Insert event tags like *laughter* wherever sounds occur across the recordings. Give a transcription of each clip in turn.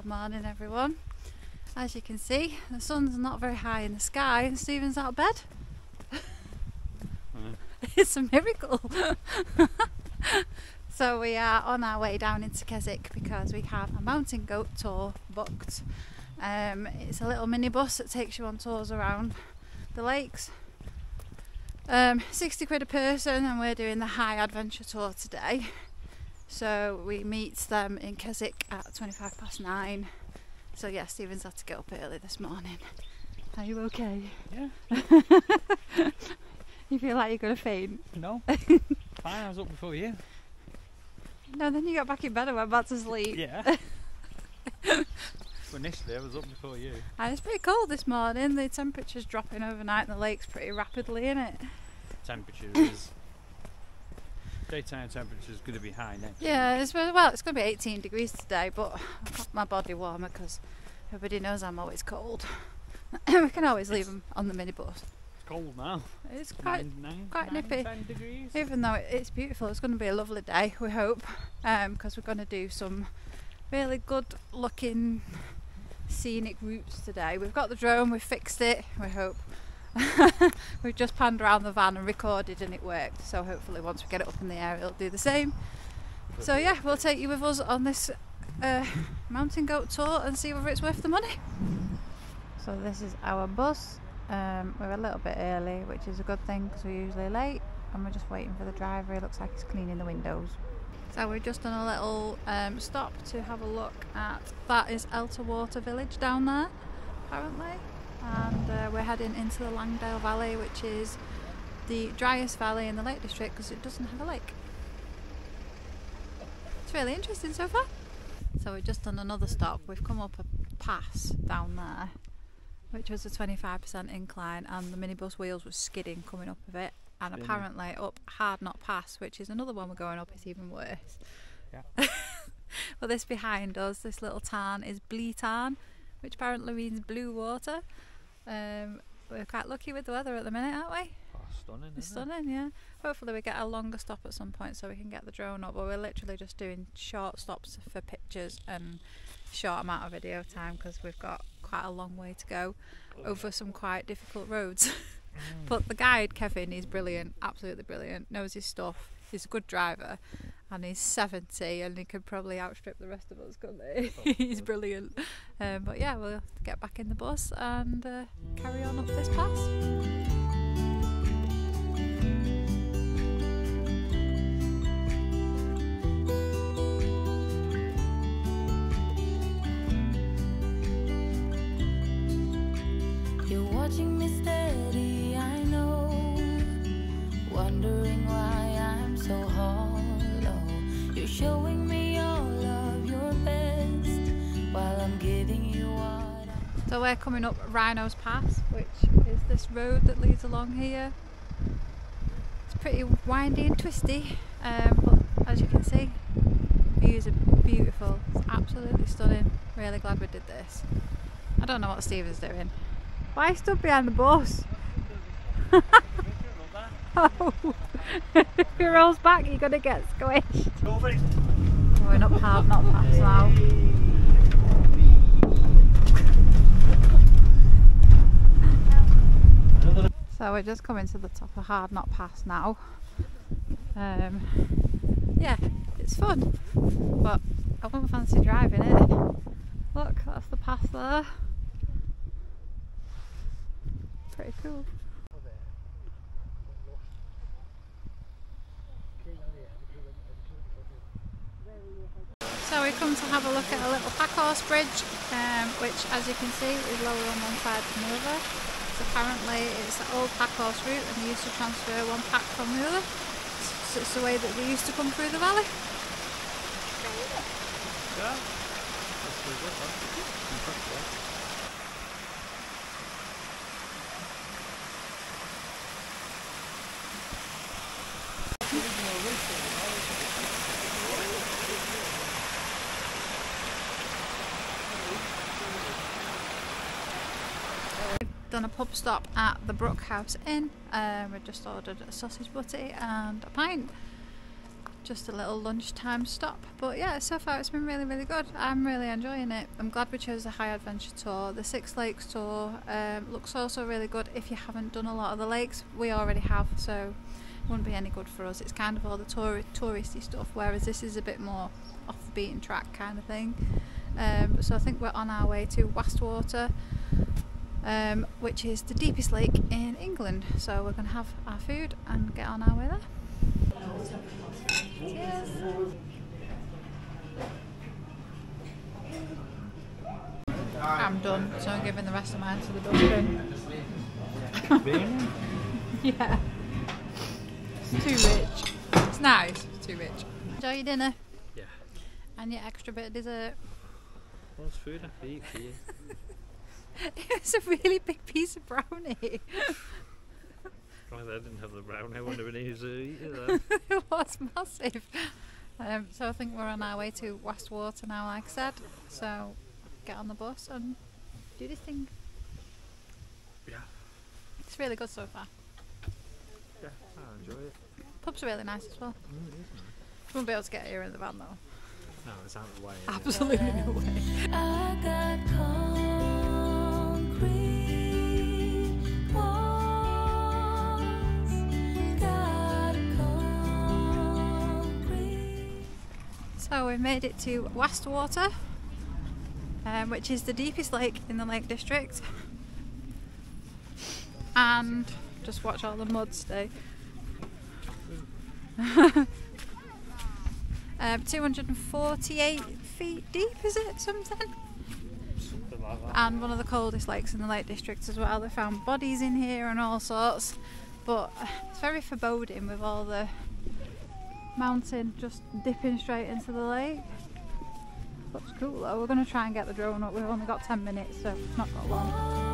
Good morning, everyone. As you can see, the sun's not very high in the sky, and Stephen's out of bed. it's a miracle. *laughs* so we are on our way down into Keswick because we have a mountain goat tour booked. Um, it's a little minibus that takes you on tours around the lakes. Um, 60 quid a person, and we're doing the high adventure tour today. So we meet them in Keswick at 25 past nine. So yeah, Stephen's had to get up early this morning. Are you okay? Yeah. *laughs* you feel like you're gonna faint? No. *laughs* Fine, I was up before you. No, then you got back in bed and went back to sleep. Yeah. *laughs* but initially, I was up before you. And it's pretty cold this morning. The temperature's dropping overnight in the lakes pretty rapidly, isn't it? Temperature is. Daytime temperature is going to be high next. Yeah, it's well, it's going to be 18 degrees today, but I've *sighs* got my body warmer because everybody knows I'm always cold. *coughs* we can always leave them on the minibus. It's cold now. It's quite nine, nine, quite nine, nippy. 10 degrees. Even though it- it's beautiful, it's going to be a lovely day, we hope, um, because we're going to do some really good looking scenic routes today. We've got the drone, we've fixed it, we hope. *laughs* we've just panned around the van and recorded and it worked, so hopefully once we get it up in the air it'll do the same. So yeah, we'll take you with us on this uh, mountain goat tour and see whether it's worth the money. So this is our bus. Um, we're a little bit early, which is a good thing because we're usually late, and we're just waiting for the driver. He looks like he's cleaning the windows. So we've just done a little um, stop to have a look at that is Elter Water Village down there, apparently, and uh, we're heading into the Langdale Valley, which is the driest valley in the Lake District because it doesn't have a lake. It's really interesting so far. So we've just done another stop. We've come up a pass down there, which was a 25% incline, and the minibus wheels were skidding coming up of it. And apparently, up Hardknott Pass, which is another one we're going up, is even worse. Yeah. *laughs* but this behind us, this little tarn, is Blea Tarn, which apparently means blue water. Um, we're quite lucky with the weather at the minute, aren't we? Oh, stunning. It's isn't it? stunning, yeah. Hopefully we get a longer stop at some point so we can get the drone up. But we're literally just doing short stops for pictures and short amount of video time because we've got quite a long way to go over some quite difficult roads. *laughs* but the guide Kevin is brilliant, absolutely brilliant. Knows his stuff. He's a good driver, and he's 70 and he could probably outstrip the rest of us, couldn't he? *laughs* he's brilliant. Um, but yeah, we'll get back in the bus and uh, carry on up this pass. So we're coming up Wrynose Pass, which is this road that leads along here. It's pretty windy and twisty, um, but as you can see, the views are beautiful. It's absolutely stunning. Really glad we did this. I don't know what Stephen's doing. Why stood behind the bus? oh, *laughs* if he rolls back, you're gonna get squished. Going up Hardknott Pass now. So we're just coming to the top of Hardknott Pass now. Um, yeah, it's fun, but I wouldn't fancy driving it. Look, that's the pass there. Pretty cool. So we come to have a look at a little pack horse bridge, um, which as you can see is lower on one side than the other. So apparently it's the old pack horse route and they used to transfer one pack from the other. So it's the way that they used to come through the valley. Yeah. That's pretty good, mm-hmm. Done a pub stop at the Brook House Inn. Um, we just ordered a sausage butty and a pint. just a little lunchtime stop. But yeah, so far it's been really, really good. I'm really enjoying it. I'm glad we chose the High Adventure Tour. The Six Lakes Tour um, looks also really good if you haven't done a lot of the lakes. We already have, so wouldn't be any good for us. It's kind of all the tour- touristy stuff, whereas this is a bit more off the beaten track kind of thing. Um, so I think we're on our way to Wastwater, um, which is the deepest lake in England. So we're going to have our food and get on our way there. Cheers. I'm done, so I'm giving the rest of mine to the dustbin. *laughs* yeah. It's too rich. It's nice, it's too rich. Enjoy your dinner Yeah. and your extra bit of dessert. What's food I could eat for you? *laughs* it's a really big piece of brownie. Right, I didn't have the brownie. I wouldn't have been easy to eat it then. *laughs* it was massive. Um, so I think we're on our way to Wastwater now, like I said. So get on the bus and do this thing. Yeah. It's really good so far. Yeah, I enjoy it. Pub's are really nice as well. Mm, it is nice. Won't be able to get here in the van though. No, it's out of the way. isn't it? Absolutely no way. So we've made it to Wastwater, um, which is the deepest lake in the Lake District. And just watch all the mud stay. *laughs* um, 248 feet deep, is it? Something? And one of the coldest lakes in the Lake District as well. They found bodies in here and all sorts, but uh, it's very foreboding with all the mountain just dipping straight into the lake. Looks cool though. We're going to try and get the drone up. We've only got 10 minutes, so not got long.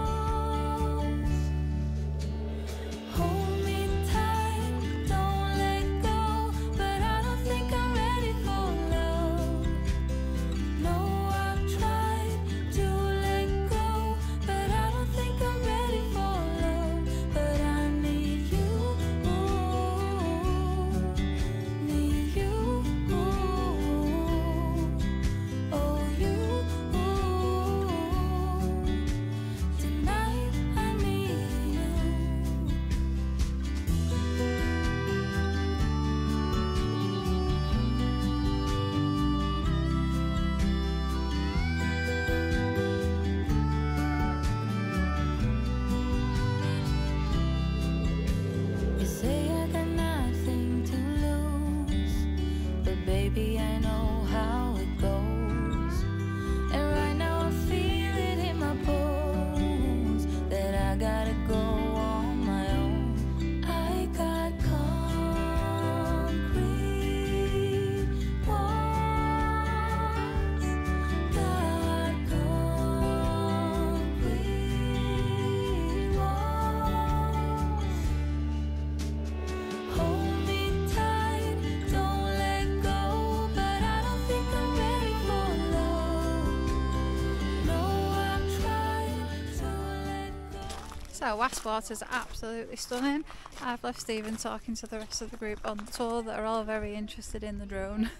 So Wastwater is absolutely stunning. I've left Stephen talking to the rest of the group on the tour that are all very interested in the drone.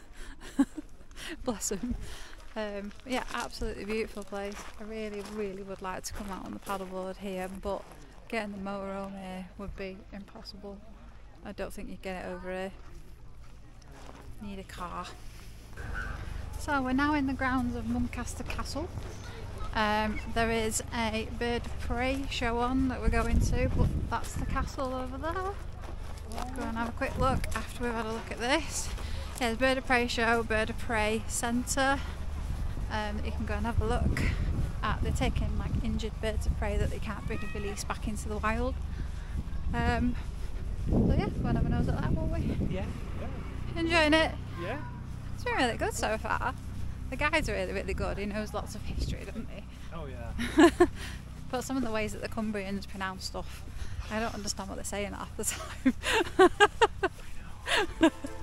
*laughs* Bless him. Um, yeah, absolutely beautiful place. I really, really would like to come out on the paddleboard here, but getting the motorhome here would be impossible. I don't think you'd get it over here. Need a car. So we're now in the grounds of Muncaster Castle. Um, there is a bird of prey show on that we're going to, but that's the castle over there. Go and have a quick look after we've had a look at this. Yeah, there's bird of prey show, bird of prey centre. Um, you can go and have a look at. They're taking like injured birds of prey that they can't be released back into the wild. Um, so yeah, and have a nose at that, won't we? Yeah. Enjoying it? Yeah. It's been really good so far. The guy's really, really good. He knows lots of history, doesn't he? Oh yeah. *laughs* But some of the ways that the Cumbrians pronounce stuff, I don't understand what they're saying half the time. *laughs*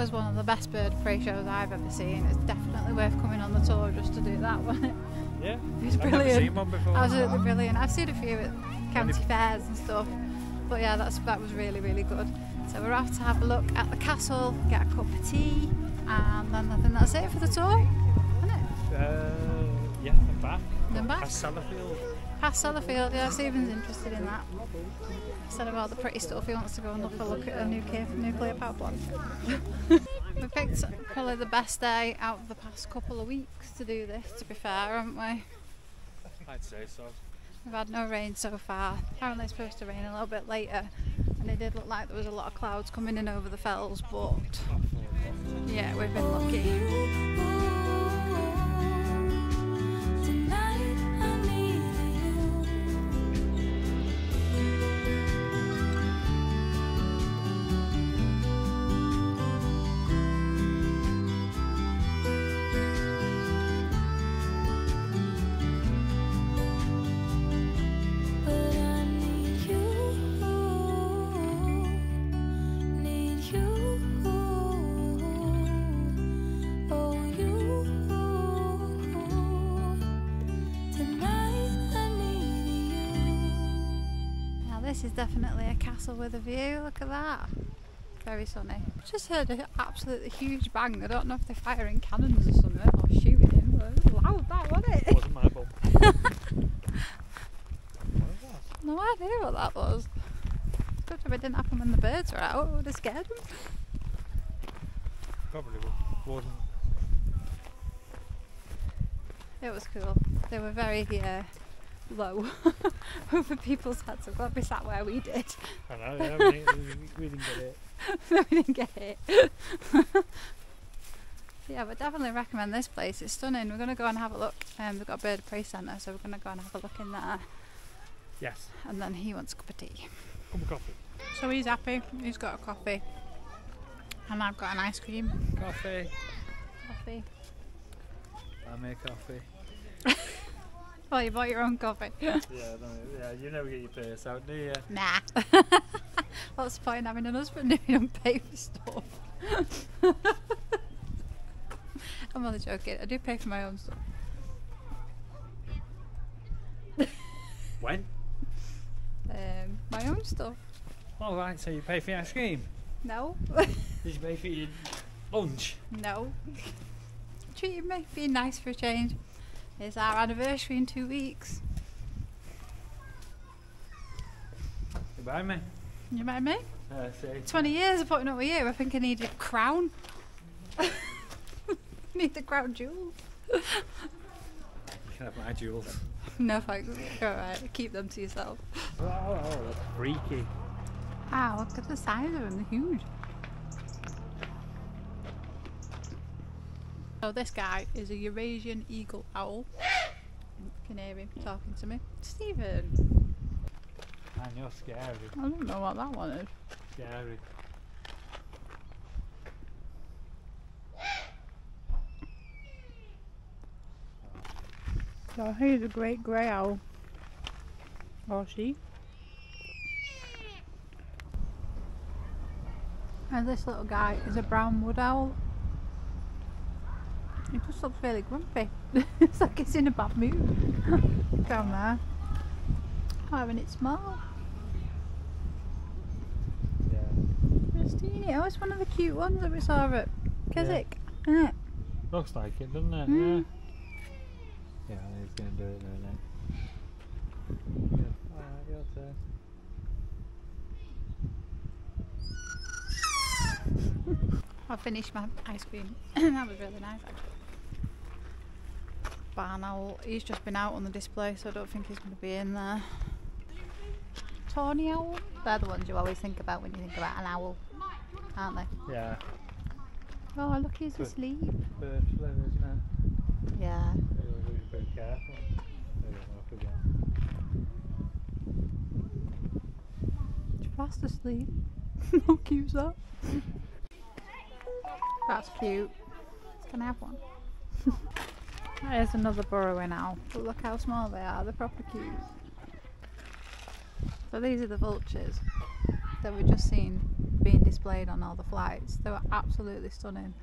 was one of the best bird prey shows I've ever seen. It's definitely worth coming on the tour just to do that one. *laughs* Yeah. It's I've never brilliant. seen one before. Absolutely brilliant. I've seen a few at county Any- fairs and stuff, but yeah, that's that was really really good. So we're off to have a look at the castle, get a cup of tea, and then I think that's it for the tour, isn't it? Uh, yeah, I'm back. Then back? Past Sellafield. Past Sellafield, yeah, Stephen's interested in that. Of all the pretty stuff, he wants to go and have a look at a nuclear, nuclear power plant. *laughs* we picked probably the best day out of the past couple of weeks to do this, to be fair, haven't we? I'd say so. We've had no rain so far. Apparently it's supposed to rain a little bit later. And it did look like there was a lot of clouds coming in over the fells, but yeah, we've been lucky. This is definitely a castle with a view. Look at that. Very sunny. Just heard an absolutely huge bang. I don't know if they're firing cannons or something or shooting him, but it was loud that, wasn't it? Wasn't my bum. *laughs* what was that? No idea what that was. Good job it didn't happen when the birds were out. It would have scared them. Probably wasn't. It was cool. They were very uh, low *laughs* over people's heads. I'm glad we sat where we did. I know, yeah, we, didn't- we, we didn't get it. *laughs* we didn't get hit. *laughs* yeah, but definitely recommend this place. It's stunning. We're going to go and have a look. Um, we've got a bird prey centre, so we're going to go and have a look in there. Yes. And then he wants a cup of tea. Cup of coffee. So he's happy. He's got a coffee. And I've got an ice cream. Coffee. Coffee. I make coffee. Oh, you bought your own coffee. Yeah, *laughs* no, yeah, you never get your purse out, do you? Nah. *laughs* What's the point having an husband if you don't pay for stuff? *laughs* I'm only joking. I do pay for my own stuff. When? Um, my own stuff. All right, so you pay for your ice cream. No. Did you pay for your lunch? no. Treating me. Being nice for a change. It's our anniversary in two weeks. You buy me? You mind me? Uh, 20 years of putting up with you. I think I need a crown. *laughs* need the crown jewels. You can have my jewels. No thanks. Alright, keep them to yourself. Oh, oh, that's freaky. Wow, look at the size of them, they're huge. So this guy is a Eurasian eagle owl. You can hear him talking to me. Stephen, Man, you're scary. I don't know what that one is. Scary. So he's a great grey owl. Or she. And this little guy is a brown wood owl. He just looks really grumpy. it's like he's in a bad mood. *laughs* Down there. Having it small. Yeah. It's teeny. Oh, it's one of the cute ones that we saw at Keswick. Isn't it? Looks like it, doesn't it? Mm. Yeah. Yeah, he's gonna do it now. now. Yeah. Alright, your turn. *laughs* I finished my ice cream. *clears throat* that was really nice actually. Barn owl, he's just been out on the display so I don't think he's going to be in there. Tawny owl? They're the ones you always think about when you think about an owl, aren't they? Yeah. Oh look, he's Good. asleep. Bird flu, isn't it? Yeah. You've got to be careful. There you go, again. He's fast asleep. How cute's that? That's cute. Can I have one? There's another burrowing owl. But look how small they are. They're proper cute. So these are the vultures. that we've just seen being displayed on all the flights. They were absolutely stunning.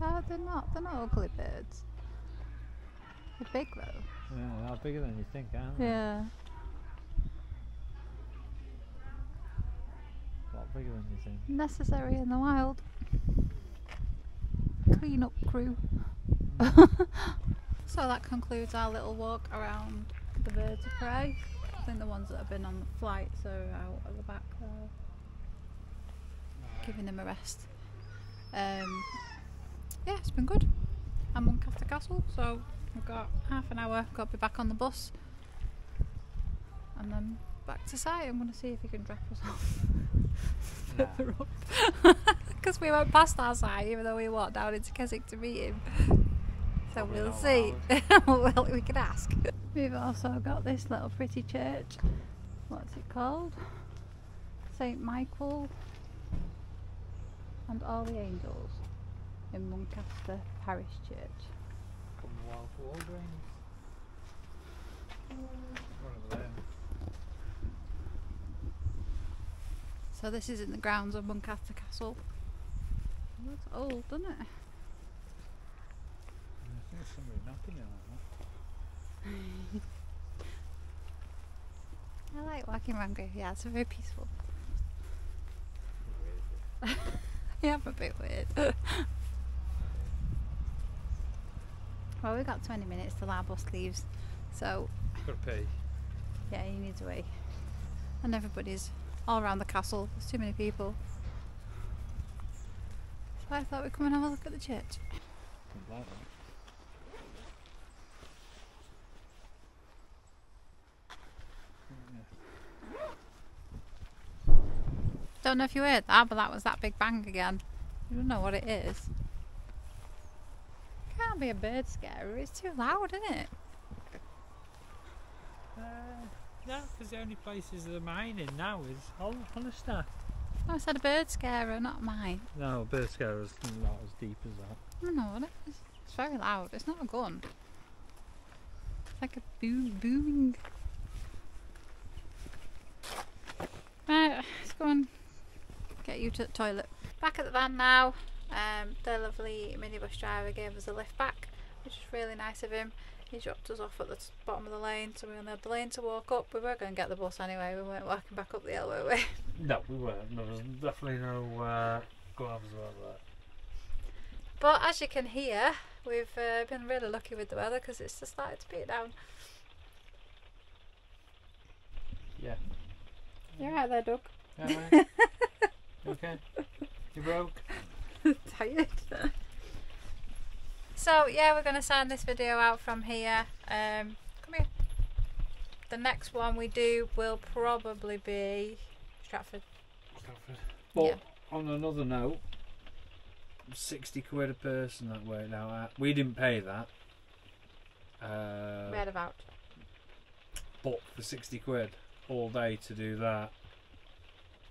Oh, they're not. They're not ugly birds. They're big though. Yeah, they are bigger than you think, aren't they? Yeah. A lot bigger than you think. Necessary in the wild. Clean up crew. *laughs* so that concludes our little walk around the birds of prey. I think the ones that have been on the flights are out at the back there, giving them a rest. Um, yeah, it's been good. I'm Muncaster Castle, so we've got half an hour. Got to be back on the bus, and then back to site. I'm going to see if he can drop us off *laughs* *laughs* further up because we went past our site, even though we walked down into Keswick to meet him. *laughs* So Probably we'll see. *laughs* well, we can ask. We've also got this little pretty church. What's it called? St Michael and All the Angels in Muncaster Parish Church. Come wild for Walgreens. One. So this is in the grounds of Muncaster Castle. That's old, doesn't it? I think there's somebody knocking in that. *laughs* I like walking around graveyards. They're very peaceful. *laughs* yeah, I'm a bit weird. *laughs* well, we've got 20 minutes till our bus leaves, so Gotta pee. yeah, you need to wait. And everybody's all around the castle. There's too many people. I thought we'd come and have a look at the church. Don't know if you heard that, but that was that big bang again. I don't know what it is. Can't be a bird scarer. It's too loud, isn't it? Uh, no, because the only places that are mining now is Hol-. No, I said a bird scarer, not mine. No, bird scarer's not as deep as that. I don't know what it is. It's very loud. It's not a gun. It's like a boom, booming. Right, let's go and get you to the toilet. Back at the van now. Um, the lovely minibus driver gave us a lift back, which was really nice of him. He dropped us off at the bottom of the lane, so we only had the lane to walk up. We were going to get the bus anyway. We weren't walking back up the hill, were we? *laughs* No, we weren't. There was definitely no uh, gloves about that. But as you can hear, we've uh, been really lucky with the weather because it's just started to beat down. Yeah. You're right there, Doug. Yeah, *laughs* okay? You broke? *laughs* Tired. so yeah, we're going to sign this video out from here. Um, come here. The next one we do will probably be Stratford. But Yeah. on another note, 60 quid a person that worked out at. We didn't pay that. Uh, Read about. but for 60 quid all day to do that,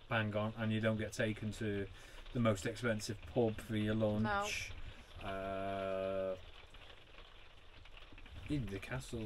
bang on, and you don't get taken to the most expensive pub for your lunch. Uh, even the castle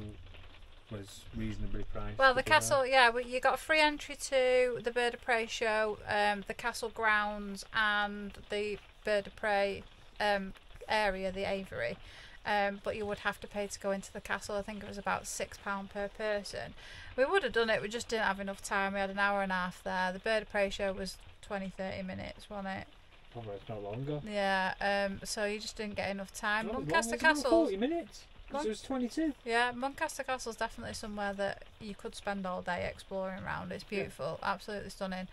was reasonably priced. Well, the castle, yeah, we, you got a free entry to the Bird of Prey show, um, the castle grounds, and the Bird of Prey um, area, the aviary. Um, but you would have to pay to go into the castle. I think it was about six pound per person. We would have done it. We just didn't have enough time. We had an hour and a half there. The Bird of Prey show was 20, 30 minutes, wasn't it? that. Probably it's no longer. Yeah. Um. So you just didn't get enough time. Not long, Muncaster wasn't it? Castle. 40 minutes. Go on. It was 22. Yeah, Muncaster Castle's definitely somewhere that you could spend all day exploring around. It's Yeah. beautiful, absolutely stunning.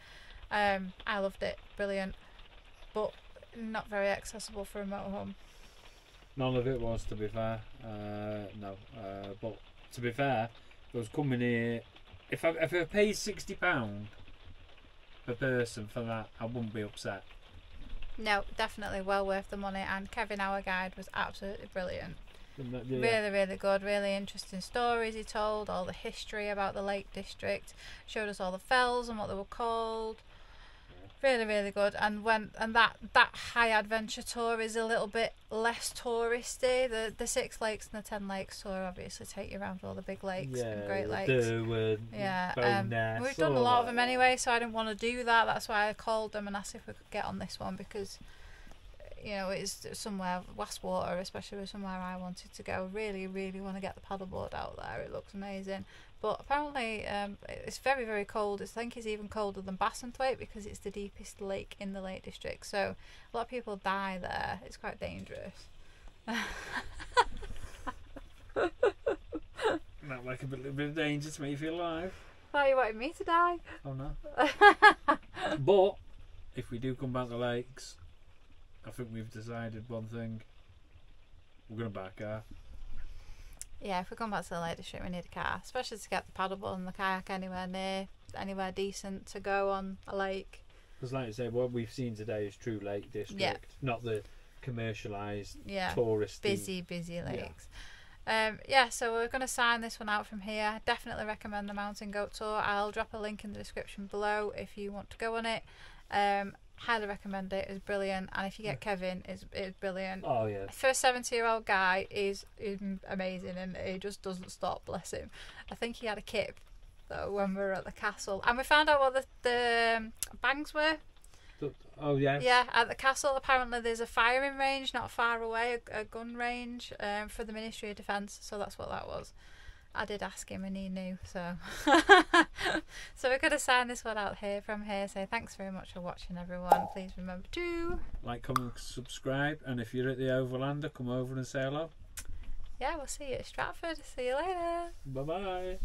Um, I loved it, brilliant, but not very accessible for a motorhome. None of it was, to be fair. Uh, no, uh, but to be fair, I was coming here. If I if I paid sixty pound per person for that, I wouldn't be upset. No, definitely well worth the money. And Kevin, our guide, was absolutely brilliant. Wouldn't yeah. Really, really good. Really interesting stories he told. All the history about the Lake District. Showed us all the fells and what they were called. really really good and when and that that high adventure tour is a little bit less touristy the the six lakes and the ten lakes tour obviously take you around all the big lakes and great lakes yeah um, we've done a lot of them anyway so i didn't want to do that that's why i called them and asked if we could get on this one because you know it's somewhere Wastwater especially was somewhere i wanted to go. Really really want to get the paddleboard out there. It looks amazing. But apparently um, it's very very cold. I think it's even colder than Bassenthwaite because it's the deepest lake in the lake district. So a lot of people die there. It's quite dangerous. *laughs* Not like a little bit of danger to make you feel alive. thought you wanted me to die? Oh no. *laughs* but if we do come back to lakes, I think we've decided one thing. We're gonna back car. Yeah, if we come back to the Lake District, we need a car, especially to get the paddleboard and the kayak anywhere near, anywhere decent to go on a lake. Because like I say, what we've seen today is true lake district, not the commercialised Yeah, tourist. busy, busy lakes. Um, yeah, so we're going to sign this one out from here. Definitely recommend the Mountain Goat Tour. I'll drop a link in the description below if you want to go on it. Um, highly recommend it. It's brilliant, and if you get Kevin, it's it's brilliant. Oh yeah. For a 70 year old guy, is is amazing and he just doesn't stop, bless him. I think he had a kip though when we were at the castle. And we found out what the, the um, bangs were. Oh yeah. Yeah, at the castle, apparently there's a firing range not far away, a, a gun range um, for the Ministry of Defence, so that's what that was. I did ask him and he knew, so. *laughs* so we're going to sign this one out here from here. So thanks very much for watching, everyone. Please remember to. Like, comment, subscribe, and if you're at the Overlander, come over and say hello. Yeah, we'll see you at Stratford. See you later. Bye bye.